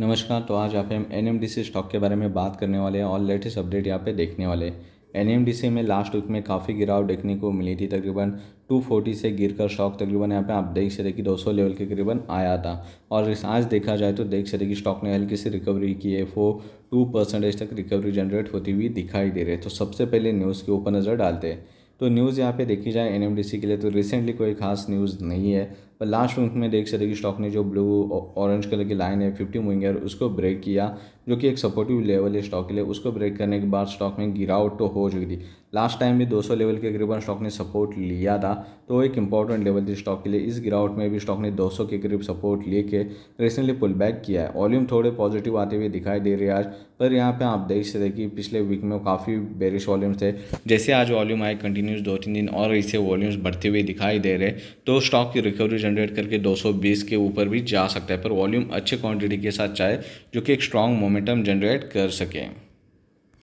नमस्कार तो आज यहाँ पे हम एन स्टॉक के बारे में बात करने वाले हैं और लेटेस्ट अपडेट यहाँ पे देखने वाले हैं। एनएमडीसी में लास्ट वीक में काफ़ी गिरावट देखने को मिली थी, तकरीबन 240 से गिरकर स्टॉक तकरीबन यहाँ पे आप देख सकते कि 200 लेवल के करीबन आया था। और आज देखा जाए तो देख सकते कि स्टॉक ने हल्की सी रिकवरी की है, वो टू परसेंटेज तक रिकवरी जनरेट होती हुई दिखाई दे रही है। तो सबसे पहले न्यूज़ के ऊपर नज़र डालते हैं। तो न्यूज़ यहाँ पे देखी जाए एनएमडीसी के लिए तो रिसेंटली कोई खास न्यूज़ नहीं है। पर लास्ट वीक में देख सकते कि स्टॉक ने जो ब्लू ऑरेंज कलर की लाइन है फिफ्टी मूविंग है उसको ब्रेक किया, जो कि एक सपोर्टिव लेवल है स्टॉक के लिए। उसको ब्रेक करने के बाद स्टॉक में गिरावट तो हो चुकी थी। लास्ट टाइम भी 200 लेवल के करीबन स्टॉक ने सपोर्ट लिया था तो एक इंपॉर्टेंट लेवल थी स्टॉक के लिए। इस गिरावट में भी स्टॉक ने 200 के करीब सपोर्ट लेके रिसेंटली पुल बैक किया है। वॉल्यूम थोड़े पॉजिटिव आते हुए दिखाई दे रहे आज, पर यहाँ पे आप देख सकते कि पिछले वीक में काफ़ी बेरिश वॉल्यूम थे। जैसे आज वॉल्यूम आए कंटिन्यूस दो तीन दिन और इससे वॉल्यूम्स बढ़ते हुए दिखाई दे रहे तो स्टॉक की रिकवरी जनरेट करके 220 के ऊपर भी जा सकता है, पर वॉल्यूम अच्छे क्वांटिटी के साथ चाहे, जो कि एक स्ट्रॉन्ग मोमेंटम जनरेट कर सकें।